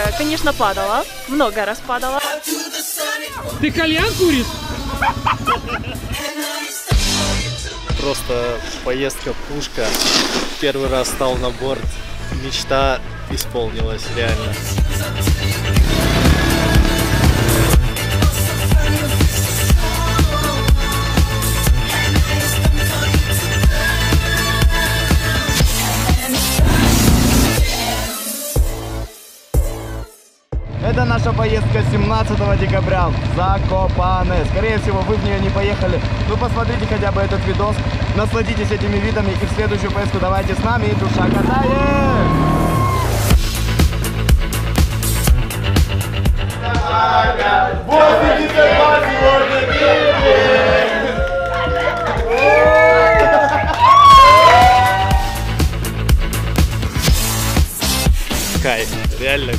Э, Конечно, падала. Много раз падала. Ты кальян куришь? Просто поездка пушка. Первый раз стал на борт. Мечта исполнилась реально. Это наша поездка 17 декабря в Закопане. Скорее всего, вы в нее не поехали. Ну, посмотрите хотя бы этот видос, насладитесь этими видами и в следующую поездку давайте с нами. Душа катает! Вот и сегодня пили! Кайф, реально.